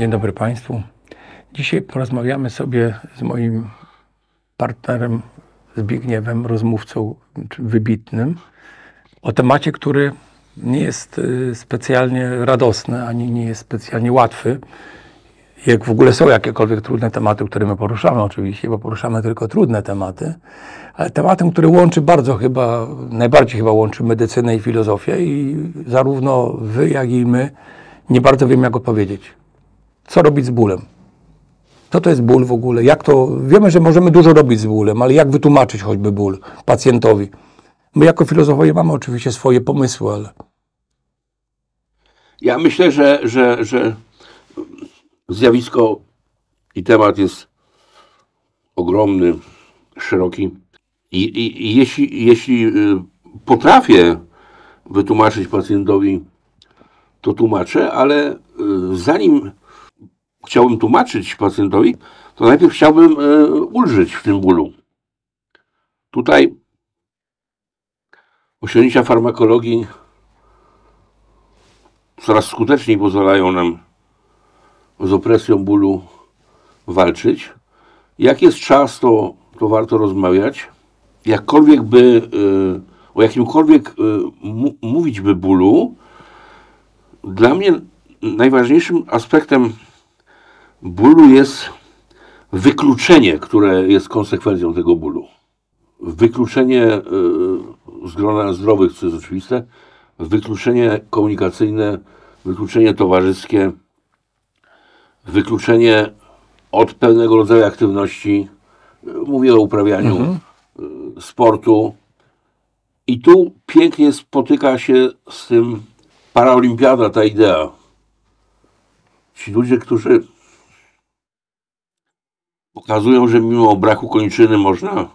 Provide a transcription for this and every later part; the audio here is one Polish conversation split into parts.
Dzień dobry Państwu. Dzisiaj porozmawiamy sobie z moim partnerem Zbigniewem, rozmówcą wybitnym, o temacie, który nie jest y, specjalnie radosny, ani nie jest specjalnie łatwy. Jak w ogóle są jakiekolwiek trudne tematy, które my poruszamy oczywiście, bo poruszamy tylko trudne tematy, ale tematem, który łączy bardzo chyba, najbardziej chyba łączy medycynę i filozofię i zarówno wy, jak i my nie bardzo wiemy, jak odpowiedzieć. Co robić z bólem? Co to jest ból w ogóle? Jak to, wiemy, że możemy dużo robić z bólem, ale jak wytłumaczyć choćby ból pacjentowi? My jako filozofowie mamy oczywiście swoje pomysły, ale... Ja myślę, że, że, że zjawisko i temat jest ogromny, szeroki. I, i, i jeśli, jeśli y, potrafię wytłumaczyć pacjentowi, to tłumaczę, ale y, zanim chciałbym tłumaczyć pacjentowi, to najpierw chciałbym y, ulżyć w tym bólu. Tutaj osiągnięcia farmakologii coraz skuteczniej pozwalają nam z opresją bólu walczyć. Jak jest czas, to, to warto rozmawiać. Jakkolwiek by, y, o jakimkolwiek y, mówić by bólu, dla mnie najważniejszym aspektem bólu jest wykluczenie, które jest konsekwencją tego bólu. Wykluczenie y, z grona zdrowych, co jest oczywiste, wykluczenie komunikacyjne, wykluczenie towarzyskie, wykluczenie od pewnego rodzaju aktywności. Mówię o uprawianiu mhm. sportu. I tu pięknie spotyka się z tym paraolimpiada, ta idea. Ci ludzie, którzy pokazują, że mimo braku kończyny można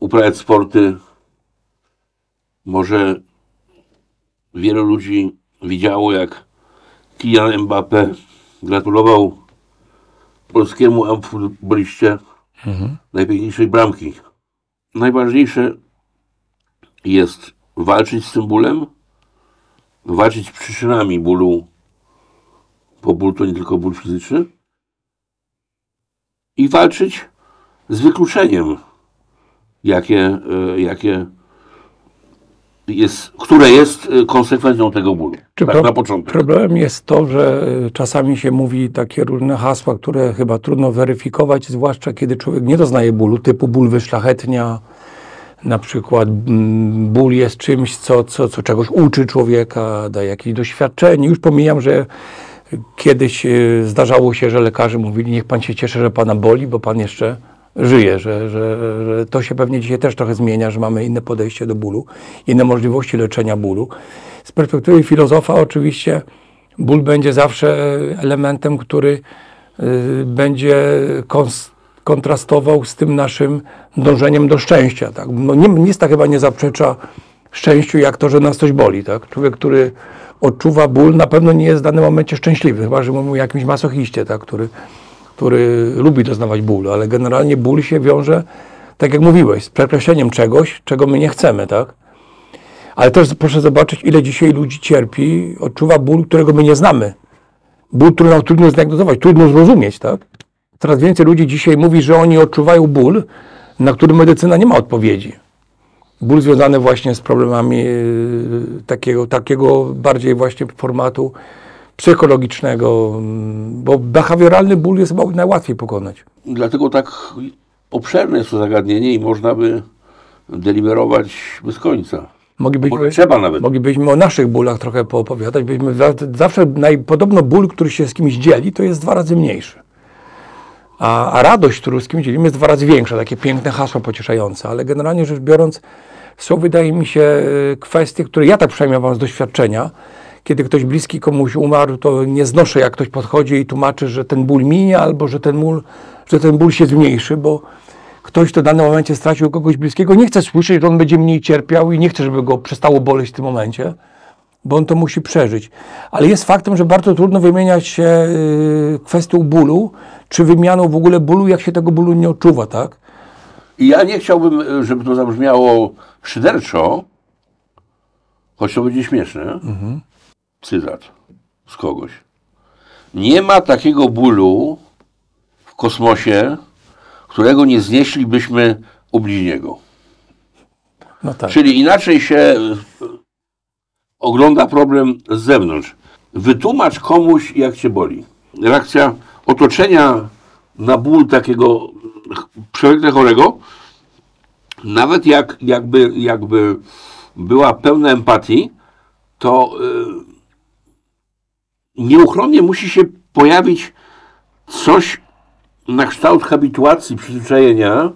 uprawiać sporty. Może wielu ludzi widziało, jak Kylian Mbappé gratulował polskiemu futboliście mhm. najpiękniejszej bramki. Najważniejsze jest walczyć z tym bólem, walczyć z przyczynami bólu, bo ból to nie tylko ból fizyczny, i walczyć z wykluczeniem, jakie, e, jakie jest, które jest e, konsekwencją tego bólu. Czy tak, pro, na początek. Problemem jest to, że e, czasami się mówi takie różne hasła, które chyba trudno weryfikować, zwłaszcza kiedy człowiek nie doznaje bólu, typu ból wyszlachetnia, na przykład mm, ból jest czymś, co, co, co czegoś uczy człowieka, daje jakieś doświadczenie. Już pomijam, że kiedyś e, zdarzało się, że lekarze mówili, niech pan się cieszy, że pana boli, bo pan jeszcze żyje, że, że, że to się pewnie dzisiaj też trochę zmienia, że mamy inne podejście do bólu, inne możliwości leczenia bólu. Z perspektywy filozofa oczywiście ból będzie zawsze elementem, który y, będzie kontrastował z tym naszym dążeniem do szczęścia. Tak? No nic tak chyba nie zaprzecza szczęściu, jak to, że nas coś boli. Tak? Człowiek, który odczuwa ból, na pewno nie jest w danym momencie szczęśliwy, chyba że mówimy jakimś masochiście, tak? który który lubi doznawać bólu, ale generalnie ból się wiąże, tak jak mówiłeś, z przekreśleniem czegoś, czego my nie chcemy, tak? Ale też proszę zobaczyć, ile dzisiaj ludzi cierpi, odczuwa ból, którego my nie znamy. Ból, który nam trudno zdiagnozować, trudno zrozumieć, tak? Coraz więcej ludzi dzisiaj mówi, że oni odczuwają ból, na który medycyna nie ma odpowiedzi. Ból związany właśnie z problemami yy, takiego, takiego bardziej właśnie formatu psychologicznego, mm, bo behawioralny ból jest najłatwiej pokonać. Dlatego tak obszerne jest to zagadnienie i można by deliberować bez końca. Moglibyśmy, trzeba nawet. Moglibyśmy o naszych bólach trochę poopowiadać. Byśmy zawsze podobno ból, który się z kimś dzieli, to jest dwa razy mniejszy. A, a radość, którą z kimś dzielimy, jest dwa razy większa. Takie piękne hasło pocieszające. Ale generalnie rzecz biorąc, są, wydaje mi się, y, kwestie, które ja tak przynajmniej mam z doświadczenia, kiedy ktoś bliski komuś umarł, to nie znoszę, jak ktoś podchodzi i tłumaczy, że ten ból minie, albo że ten ból, że ten ból się zmniejszy, bo ktoś, kto w danym momencie stracił kogoś bliskiego, nie chce słyszeć, że on będzie mniej cierpiał i nie chce, żeby go przestało boleć w tym momencie, bo on to musi przeżyć. Ale jest faktem, że bardzo trudno wymieniać się y, kwestią bólu, czy wymianą w ogóle bólu, jak się tego bólu nie odczuwa, tak? I ja nie chciałbym, żeby to zabrzmiało szyderczo, choć to będzie śmieszne. Mhm cytat z kogoś. Nie ma takiego bólu w kosmosie, którego nie znieślibyśmy u bliźniego. No tak. Czyli inaczej się e, ogląda problem z zewnątrz. Wytłumacz komuś, jak cię boli. Reakcja otoczenia na ból takiego przewlekle chorego, nawet jak, jakby, jakby była pełna empatii, to yy, nieuchronnie musi się pojawić coś na kształt habituacji, przyzwyczajenia,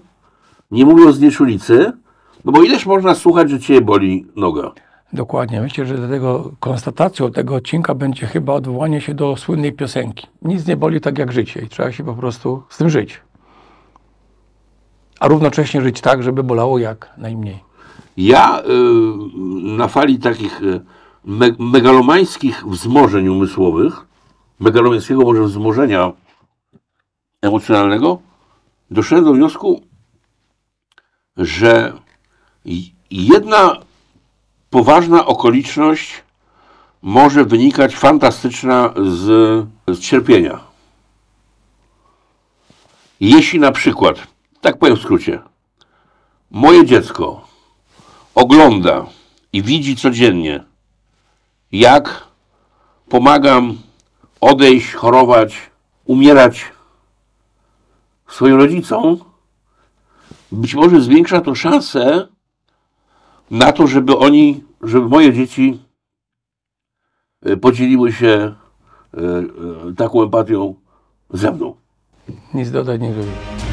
nie mówiąc znieczulicy, no bo ileż można słuchać, że cię boli noga? Dokładnie. Myślę, że dlatego konstatacją tego odcinka będzie chyba odwołanie się do słynnej piosenki. Nic nie boli tak jak życie i trzeba się po prostu z tym żyć. A równocześnie żyć tak, żeby bolało jak najmniej. Ja y, na fali takich y, me, megalomańskich wzmożeń umysłowych, megalomańskiego może wzmożenia emocjonalnego, doszedłem do wniosku, że jedna poważna okoliczność może wynikać fantastyczna z, z cierpienia. Jeśli na przykład, tak powiem w skrócie, moje dziecko ogląda i widzi codziennie, jak pomagam odejść, chorować, umierać swoim rodzicom, być może zwiększa to szansę na to, żeby oni, żeby moje dzieci e, podzieliły się e, e, taką empatią ze mną. Nic dodać, nie dodać.